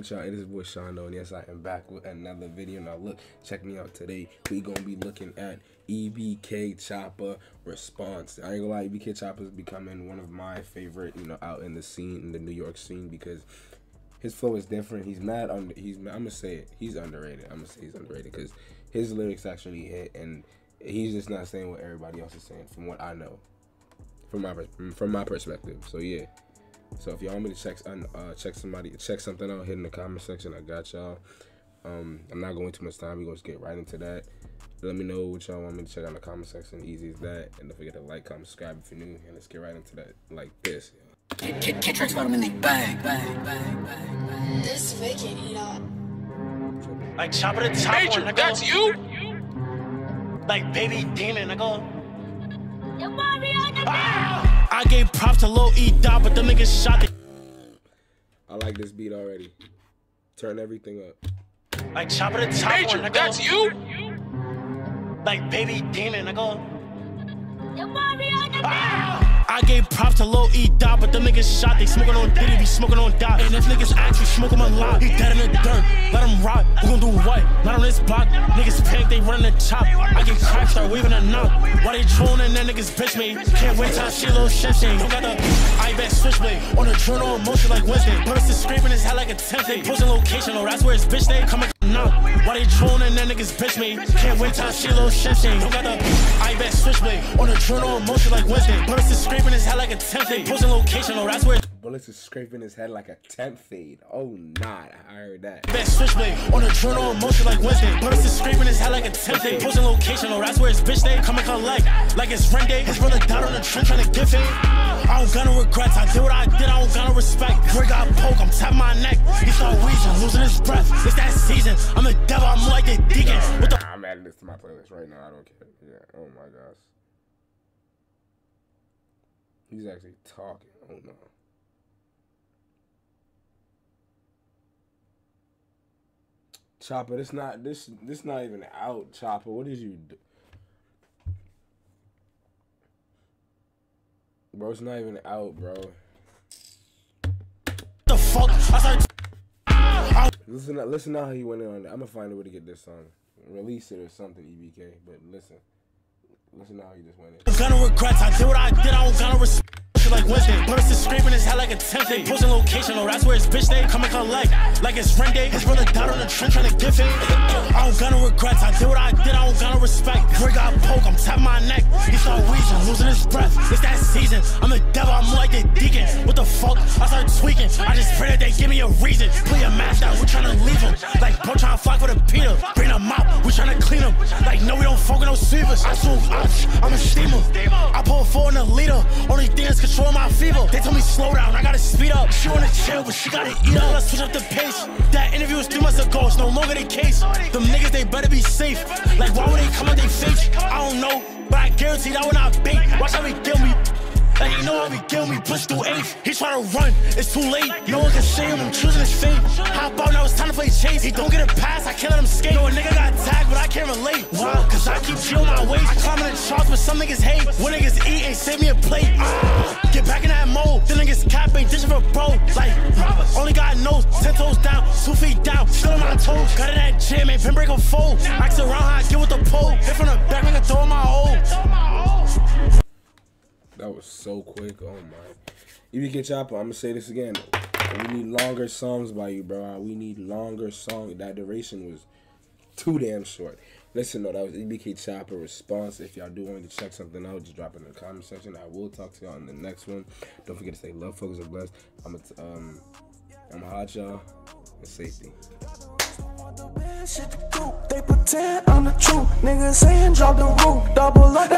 with y'all? It is boy Shaundooe, and yes, I am back with another video. Now, look, check me out today. We gonna be looking at EBK Choppa response. I ain't gonna lie, EBK Choppa is becoming one of my favorite, you know, out in the scene, in the New York scene, because his flow is different. He's mad under. He's I'm gonna say it. He's underrated. I'm gonna say he's underrated because his lyrics actually hit, and he's just not saying what everybody else is saying, from what I know, from my from my perspective. So yeah. So if y'all want me to check uh, check somebody check something out, hit in the comment section. I got y'all. Um, I'm not going too much time. We're gonna get right into that. Let me know what y'all want me to check out in the comment section. Easy as that. And don't forget to like, comment, subscribe if you're new. And let's get right into that like this. Kid, kid, kid tracks in the bag, bag. This vacant, you know. Like chop it the top Major, one, that's you? Like baby demon, I go. Mario, Ah! I gave props to Lil E Dot, but them niggas shot the I like this beat already. Turn everything up. like chop it the top Major, one, I go. that's you? Like baby demon, I go. Mario, Ah! I gave props to Lil E Dot, but them niggas shot. They smoking on Diddy, be smoking on Dot. And if niggas actually smoke him a lot, he dead in the dirt. Let him rot. We gon' do what? Not on this block. Niggas panic, they running the chop. I get cracked, start waving a knock. Why they trolling that niggas bitch me? Can't wait till I see Lil Shimshane. Don't got the I bet switchblade on the journal motion like Wednesday. Burst is scraping his head like a 10th day. Posting location, oh, that's where his bitch they coming. Niggas bitch me? Can't wait till I see Lil Shimshane. Don't got the I bet switchblade on a journal motion like Wednesday. Burst is scraping his head like a 10th day. Posting location, oh, that's where Bullets is scraping his head like a tent fade. Oh, nah, I heard that. Bet switchblade on the journal motion like Wednesday. Burst is scraping his head like a 10th day. Posting location, oh, that's where his bitch come and collect. Like it's rent day. His brother died on the trench trying to give it. I don't got no regrets. I did what I did. I don't got no respect. Boy got poke. I'm tapping my neck. He start wheezing, losing his breath. It's that season. I'm a devil. I'm like the deacon. What the I'm adding this to my playlist right now. I don't care. Yeah. Oh my gosh. He's actually talking. Oh no. Choppa, this not this this not even out, Choppa. What did you do? Bro, it's not even out, bro. the fuck? I Listen, listen how he went in on that. I'm gonna find a way to get this song, release it or something, EBK. But listen, listen how he just went in. got no regrets. I did what I did. I don't got no respect. Like Wednesday, Burst is scraping his head like a 10th day. Posting location, oh, that's where his bitch they come and collect. Like it's rent day. His brother died on the trench trying to give it. I don't got no regrets. I did what I did. I don't got no respect. Boy got poke. I'm tapping my neck. He start wheezing, losing his breath. It's that season. I'm the devil. I'm like the deacon. What the fuck? I start tweaking. I just pray that they give me a reason. Play a match out. We trying to leave him. Like bro trying to flock with a Peter. Bring them out. We trying to clean them. Like no, we don't fuck with no so I'm a steamer. I Only thing that's control my fever. They told me slow down. I gotta speed up. She wanna chill, but she gotta eat up. Let's switch up the pace. That interview was three months ago. It's no longer the case. Them niggas they better be safe. Like why would they come on they face? I don't know, but I guarantee that will not bait. Watch how he kill me. Like you know how he kill me, push through eight. He try to run, it's too late. No one can see him, I'm choosing his fate. Hop out, now it's time to play chase. He don't get a pass, I can't let him skate. No, a nigga got tagged, but I can't relate. Why? Cause I keep chillin' my waist. I climb in the charts, but some niggas hate. When niggas eat, ain't save me a plate. Ah, get back in that mode. The niggas cap ain't dishing for bro. Like, only God knows. Ten toes down, two feet down, still on my toes. Got in that gym, ain't pin break a fold. Ask around how I get with the pole. Hit from the back, nigga throw my hole. That was so quick. Oh my. EBK Choppa, I'm gonna say this again. We need longer songs by you, bro. We need longer songs. That duration was too damn short. Listen, though, that was EBK Choppa response. If y'all do want to check something out, just drop it in the comment section. I will talk to y'all in the next one. Don't forget to say love, focus, and bless. I'm a, um, hot y'all and safety. They pretend I'm the truth. Niggas saying drop the roof. Double up,